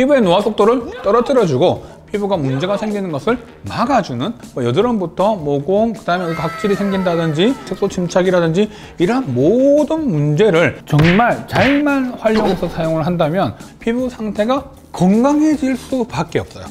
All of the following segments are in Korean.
피부의 노화 속도를 떨어뜨려주고 피부가 문제가 생기는 것을 막아주는 뭐 여드름부터 모공 그다음에 각질이 생긴다든지 색소 침착이라든지 이러한 모든 문제를 정말 잘만 활용해서 사용을 한다면 피부 상태가 건강해질 수밖에 없어요.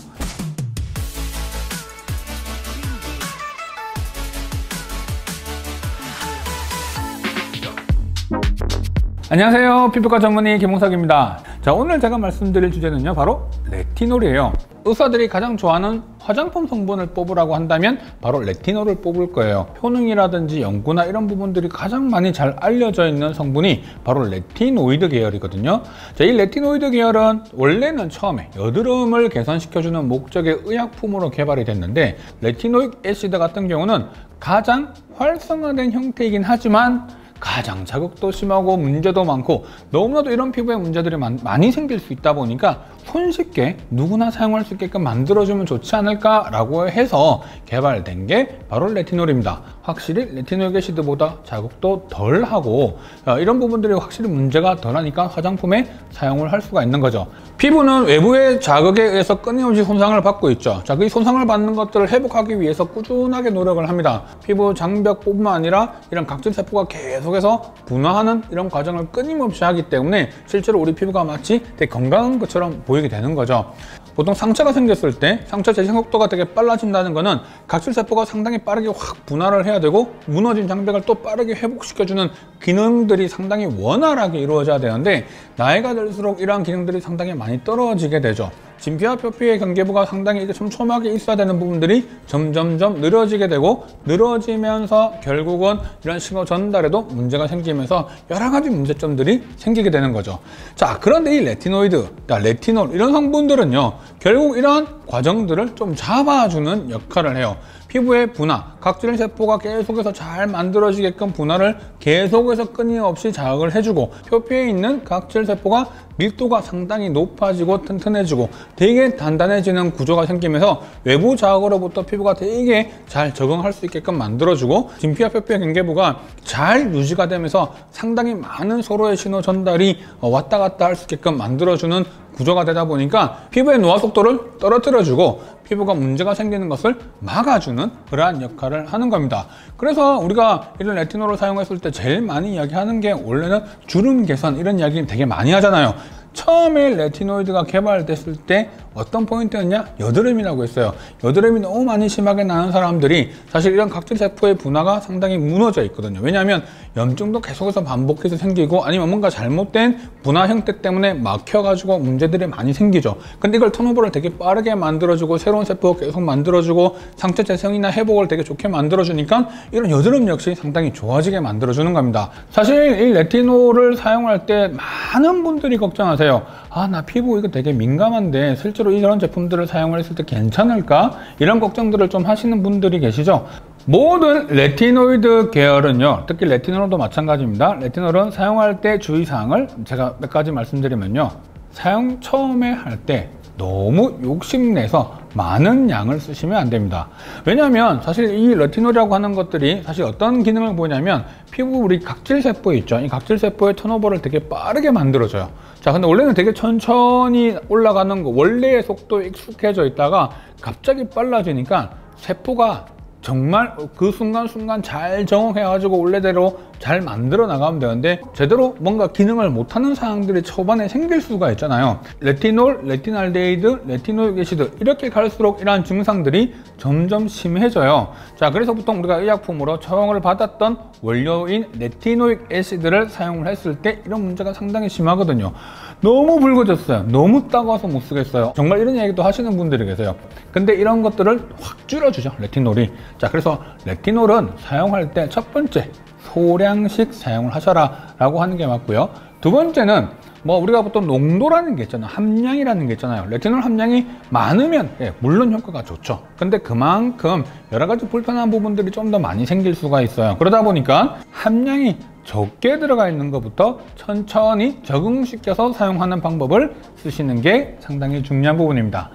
안녕하세요. 피부과 전문의 김홍석입니다. 자, 오늘 제가 말씀드릴 주제는요, 바로 레티놀이에요. 의사들이 가장 좋아하는 화장품 성분을 뽑으라고 한다면 바로 레티놀을 뽑을 거예요. 효능이라든지 연구나 이런 부분들이 가장 많이 잘 알려져 있는 성분이 바로 레티노이드 계열이거든요. 자, 이 레티노이드 계열은 원래는 처음에 여드름을 개선시켜주는 목적의 의약품으로 개발이 됐는데 retinoic acid 같은 경우는 가장 활성화된 형태이긴 하지만 가장 자극도 심하고 문제도 많고 너무나도 이런 피부에 문제들이 많이 생길 수 있다 보니까 손쉽게 누구나 사용할 수 있게끔 만들어주면 좋지 않을까라고 해서 개발된 게 바로 레티놀입니다. 확실히 레티놀 게시드보다 자극도 덜하고 어, 이런 부분들이 확실히 문제가 덜하니까 화장품에 사용을 할 수가 있는 거죠. 피부는 외부의 자극에 의해서 끊임없이 손상을 받고 있죠. 자, 그 손상을 받는 것들을 회복하기 위해서 꾸준하게 노력을 합니다. 피부 장벽뿐만 아니라 이런 각질 세포가 계속해서 분화하는 이런 과정을 끊임없이 하기 때문에 실제로 우리 피부가 마치 되게 건강한 것처럼 보이 보이게 되는 거죠. 보통 상처가 생겼을 때 상처 재생 속도가 되게 빨라진다는 것은 각질세포가 상당히 빠르게 확 분할을 해야 되고 무너진 장벽을 또 빠르게 회복시켜주는 기능들이 상당히 원활하게 이루어져야 되는데 나이가 들수록 이러한 기능들이 상당히 많이 떨어지게 되죠. 진피와 표피의 경계부가 상당히 이게 촘촘하게 있어야 되는 부분들이 점점점 늘어지게 되고 늘어지면서 결국은 이런 신호 전달에도 문제가 생기면서 여러 가지 문제점들이 생기게 되는 거죠. 자, 그런데 이 레티노이드, 레티놀 이런 성분들은요. 결국 이러한 과정들을 좀 잡아주는 역할을 해요. 피부의 분화, 각질 세포가 계속해서 잘 만들어지게끔 분화를 계속해서 끊임없이 자극을 해주고 표피에 있는 각질 세포가 밀도가 상당히 높아지고 튼튼해지고 되게 단단해지는 구조가 생기면서 외부 자극으로부터 피부가 되게 잘 적응할 수 있게끔 만들어주고 진피와 표피의 경계부가 잘 유지가 되면서 상당히 많은 서로의 신호 전달이 왔다 갔다 할 수 있게끔 만들어주는 구조가 되다 보니까 피부의 노화 속도를 떨어뜨려주고 피부가 문제가 생기는 것을 막아주는 그러한 역할을 하는 겁니다. 그래서 우리가 이런 레티놀을 사용했을 때 제일 많이 이야기하는 게 원래는 주름 개선 이런 이야기 되게 많이 하잖아요. 처음에 레티노이드가 개발됐을 때 어떤 포인트였냐? 여드름이라고 했어요. 여드름이 너무 많이 심하게 나는 사람들이 사실 이런 각질 세포의 분화가 상당히 무너져 있거든요. 왜냐하면 염증도 계속해서 반복해서 생기고 아니면 뭔가 잘못된 분화 형태 때문에 막혀가지고 문제들이 많이 생기죠. 근데 이걸 턴오버를 되게 빠르게 만들어주고 새로운 세포 계속 만들어주고 상처 재생이나 회복을 되게 좋게 만들어주니까 이런 여드름 역시 상당히 좋아지게 만들어주는 겁니다. 사실 이 레티놀을 사용할 때 많은 분들이 걱정하세요. 아, 나 피부 이거 되게 민감한데 실제로 이런 제품들을 사용을 했을 때 괜찮을까? 이런 걱정들을 좀 하시는 분들이 계시죠? 모든 retinoid 계열은요, 특히 레티놀도 마찬가지입니다. 레티놀은 사용할 때 주의사항을 제가 몇 가지 말씀드리면요. 사용 처음에 할 때 너무 욕심내서 많은 양을 쓰시면 안 됩니다. 왜냐하면 사실 이 레티놀이라고 하는 것들이 사실 어떤 기능을 보냐면 피부 우리 각질 세포 있죠. 이 각질 세포의 turnover를 되게 빠르게 만들어줘요. 자, 근데 원래는 되게 천천히 올라가는 거, 원래의 속도에 익숙해져 있다가 갑자기 빨라지니까 세포가 정말 그 순간순간 잘 정확해가지고 원래대로 잘 만들어 나가면 되는데 제대로 뭔가 기능을 못하는 상황들이 초반에 생길 수가 있잖아요. 레티놀, retinaldehyde, retinoic acid 이렇게 갈수록 이러한 증상들이 점점 심해져요. 자 그래서 보통 우리가 의약품으로 처방을 받았던 원료인 retinoic acid를 사용을 했을 때 이런 문제가 상당히 심하거든요 너무 붉어졌어요. 너무 따가워서 못 쓰겠어요. 정말 이런 얘기도 하시는 분들이 계세요. 근데 이런 것들을 확 줄여주죠 레티놀이. 자 그래서 레티놀은 사용할 때 첫 번째 소량씩 사용을 하셔라 라고 하는 게 맞고요. 두 번째는 뭐 우리가 보통 농도라는 게 있잖아요. 함량이라는 게 있잖아요. 레티놀 함량이 많으면 예, 물론 효과가 좋죠. 근데 그만큼 여러 가지 불편한 부분들이 좀 더 많이 생길 수가 있어요. 그러다 보니까 함량이 적게 들어가 있는 것부터 천천히 적응시켜서 사용하는 방법을 쓰시는 게 상당히 중요한 부분입니다.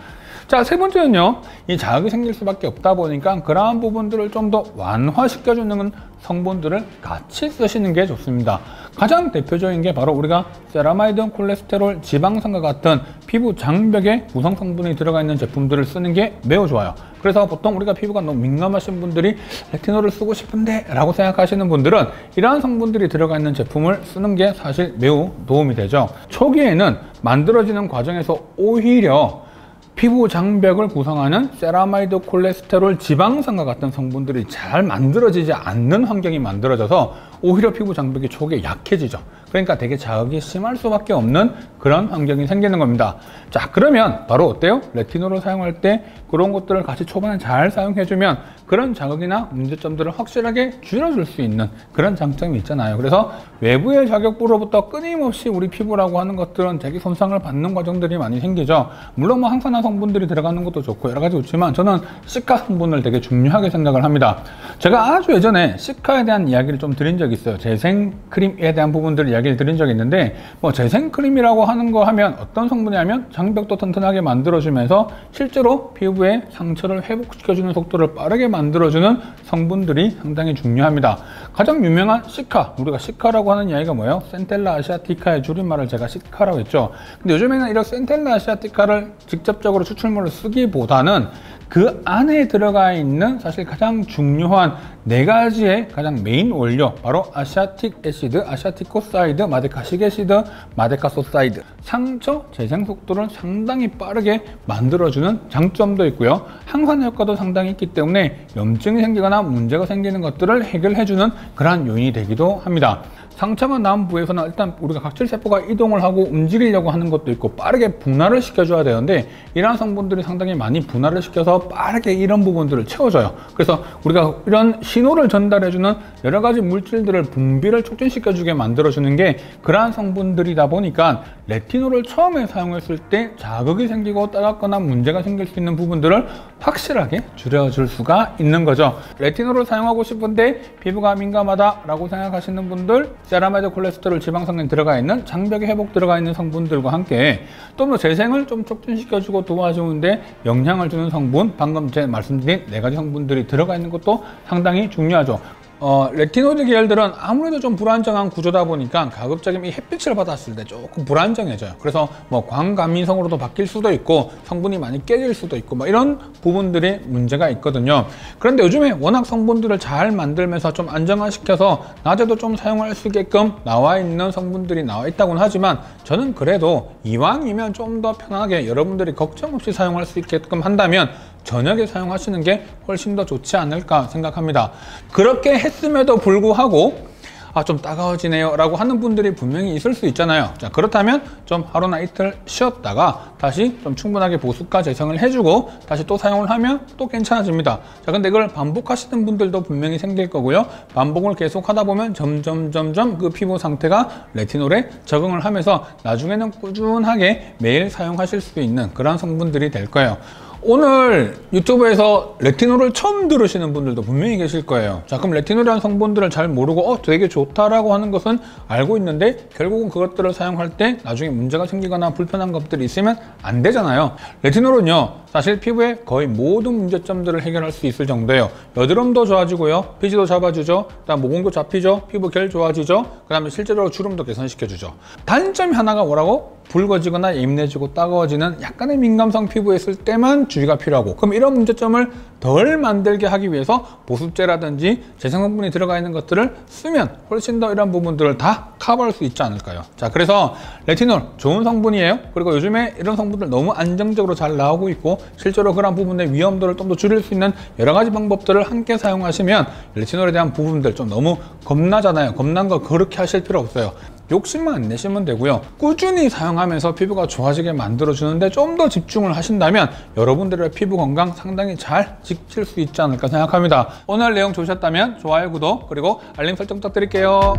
자, 세 번째는요. 이 자극이 생길 수밖에 없다 보니까 그러한 부분들을 좀 더 완화시켜주는 성분들을 같이 쓰시는 게 좋습니다. 가장 대표적인 게 바로 우리가 세라마이드, 콜레스테롤, 지방산과 같은 피부 장벽에 구성 성분이 들어가 있는 제품들을 쓰는 게 매우 좋아요. 그래서 보통 우리가 피부가 너무 민감하신 분들이 레티놀을 쓰고 싶은데 라고 생각하시는 분들은 이러한 성분들이 들어가 있는 제품을 쓰는 게 사실 매우 도움이 되죠. 초기에는 만들어지는 과정에서 오히려 피부 장벽을 구성하는 세라마이드 콜레스테롤 지방산과 같은 성분들이 잘 만들어지지 않는 환경이 만들어져서 오히려 피부 장벽이 초기에 약해지죠. 그러니까 되게 자극이 심할 수밖에 없는 그런 환경이 생기는 겁니다. 자, 그러면 바로 어때요? 레티놀을 사용할 때 그런 것들을 같이 초반에 잘 사용해주면 그런 자극이나 문제점들을 확실하게 줄여줄 수 있는 그런 장점이 있잖아요. 그래서 외부의 자극으로부터 끊임없이 우리 피부라고 하는 것들은 되게 손상을 받는 과정들이 많이 생기죠. 물론 뭐 항산화 성분들이 들어가는 것도 좋고 여러 가지 좋지만 저는 시카 성분을 되게 중요하게 생각을 합니다. 제가 아주 예전에 시카에 대한 이야기를 좀 드린 적이 있어요. 재생 크림에 대한 부분들을 이야기를 드린 적이 있는데 뭐 재생 크림이라고 하는 거 하면 어떤 성분이냐면 장벽도 튼튼하게 만들어주면서 실제로 피부의 상처를 회복시켜주는 속도를 빠르게 만들어주는 성분들이 상당히 중요합니다. 가장 유명한 cica, 우리가 cica라고 하는 이야기가 뭐예요? Centella asiatica의 줄임말을 제가 cica라고 했죠. 근데 요즘에는 이런 Centella asiatica를 직접적으로 추출물을 쓰기보다는 그 안에 들어가 있는 사실 가장 중요한 네 가지의 가장 메인 원료 바로 asiatic acid, asiaticoside, madecassic acid, madecassoside. 상처 재생 속도를 상당히 빠르게 만들어주는 장점도 있고요. 항산화 효과도 상당히 있기 때문에 염증이 생기거나 문제가 생기는 것들을 해결해주는 그러한 요인이 되기도 합니다 상처가 난 부위에서는 일단 우리가 각질세포가 이동을 하고 움직이려고 하는 것도 있고 빠르게 분할을 시켜줘야 되는데 이러한 성분들이 상당히 많이 분할을 시켜서 빠르게 이런 부분들을 채워줘요. 그래서 우리가 이런 신호를 전달해주는 여러 가지 물질들을 분비를 촉진시켜주게 만들어주는 게 그러한 성분들이다 보니까 레티놀을 처음에 사용했을 때 자극이 생기고 따갑거나 문제가 생길 수 있는 부분들을 확실하게 줄여줄 수가 있는 거죠. 레티놀을 사용하고 싶은데 피부가 민감하다 라고 생각하시는 분들 세라마이드 콜레스테롤 지방산 성분 들어가 있는 장벽의 회복 들어가 있는 성분들과 함께 또 뭐 재생을 좀 촉진시켜주고 도와주는데 영향을 주는 성분 방금 제 말씀드린 네 가지 성분들이 들어가 있는 것도 상당히 중요하죠. 어, retinoid 계열들은 아무래도 좀 불안정한 구조다 보니까 가급적이면 이 햇빛을 받았을 때 조금 불안정해져요. 그래서 뭐 광과민성으로도 바뀔 수도 있고 성분이 많이 깨질 수도 있고 뭐 이런 부분들이 문제가 있거든요. 그런데 요즘에 워낙 성분들을 잘 만들면서 좀 안정화시켜서 낮에도 좀 사용할 수 있게끔 나와 있는 성분들이 나와 있다고는 하지만 저는 그래도 이왕이면 좀 더 편하게 여러분들이 걱정 없이 사용할 수 있게끔 한다면 저녁에 사용하시는 게 훨씬 더 좋지 않을까 생각합니다. 그렇게 했음에도 불구하고 아, 좀 따가워지네요. 라고 하는 분들이 분명히 있을 수 있잖아요. 자, 그렇다면 좀 하루나 이틀 쉬었다가 다시 좀 충분하게 보습과 재생을 해주고 다시 또 사용을 하면 또 괜찮아집니다. 자, 근데 이걸 반복하시는 분들도 분명히 생길 거고요. 반복을 계속 하다 보면 점점, 점점 그 피부 상태가 레티놀에 적응을 하면서 나중에는 꾸준하게 매일 사용하실 수 있는 그런 성분들이 될 거예요. 오늘 유튜브에서 레티놀을 처음 들으시는 분들도 분명히 계실 거예요. 자, 그럼 레티놀이라는 성분들을 잘 모르고 어, 되게 좋다라고 하는 것은 알고 있는데 결국은 그것들을 사용할 때 나중에 문제가 생기거나 불편한 것들이 있으면 안 되잖아요. 레티놀은요, 사실 피부의 거의 모든 문제점들을 해결할 수 있을 정도예요. 여드름도 좋아지고요, 피지도 잡아주죠, 그다음 모공도 잡히죠, 피부 결 좋아지죠, 그 다음에 실제로 주름도 개선시켜주죠. 단점이 하나가 뭐라고? 붉어지거나 예민해지고 따가워지는 약간의 민감성 피부에 있을 때만 주의가 필요하고. 그럼 이런 문제점을 덜 만들게 하기 위해서 보습제라든지 재생성분이 들어가 있는 것들을 쓰면 훨씬 더 이런 부분들을 다 커버할 수 있지 않을까요? 자 그래서 레티놀 좋은 성분이에요. 그리고 요즘에 이런 성분들 너무 안정적으로 잘 나오고 있고 실제로 그런 부분의 위험도를 좀 더 줄일 수 있는 여러 가지 방법들을 함께 사용하시면 레티놀에 대한 부분들 좀 너무 겁나잖아요. 겁난 거 그렇게 하실 필요 없어요. 욕심만 안 내시면 되고요. 꾸준히 사용하면서 피부가 좋아지게 만들어주는데 좀 더 집중을 하신다면 여러분들의 피부 건강 상당히 잘 지킬 수 있지 않을까 생각합니다. 오늘 내용 좋으셨다면 좋아요, 구독, 그리고 알림 설정 부탁드릴게요.